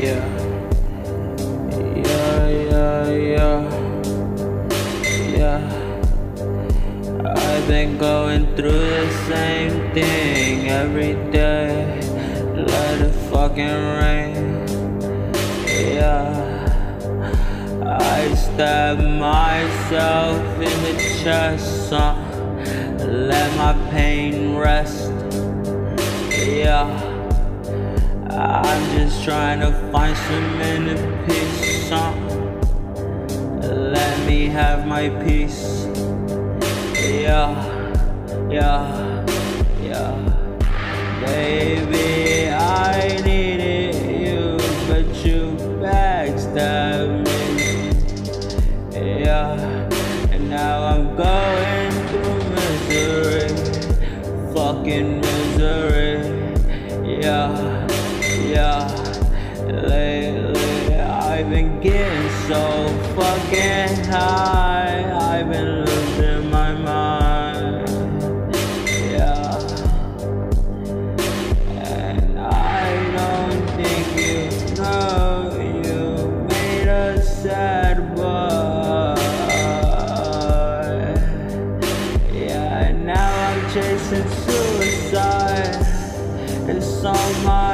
Yeah. Yeah, yeah, yeah. I've been going through the same thing every day. Let the fucking rain. Yeah. I stab myself in the chest. Uh, let my pain rest. Yeah. I'm just trying to find some inner peace. Let me have my peace. Yeah, yeah, yeah. Baby, I needed you, but you backstabbed me. Yeah, and now I'm going through misery, fucking misery. Yeah, yeah. Lately, I've been getting so fucking high. I've been losing my mind. Yeah. And I don't think you know you made a sad boy. Yeah, now I'm chasing suicide. It's on my